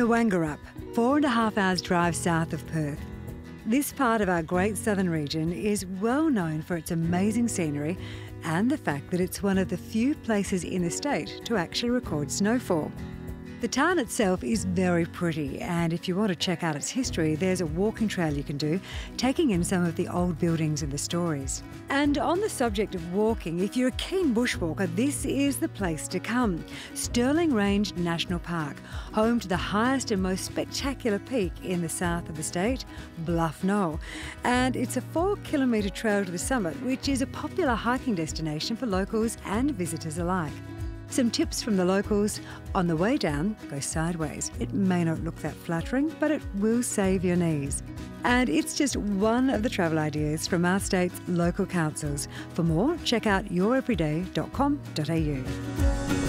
Gnowangerup, four and a half hours drive south of Perth. This part of our great southern region is well known for its amazing scenery and the fact that it's one of the few places in the state to actually record snowfall. The town itself is very pretty, and if you want to check out its history, there's a walking trail you can do, taking in some of the old buildings and the stories. And on the subject of walking, if you're a keen bushwalker, this is the place to come. Stirling Range National Park, home to the highest and most spectacular peak in the south of the state, Bluff Knoll. And it's a four kilometre trail to the summit, which is a popular hiking destination for locals and visitors alike. Some tips from the locals on the way down, go sideways. It may not look that flattering, but it will save your knees. And it's just one of the travel ideas from our state's local councils. For more, check out youreveryday.com.au.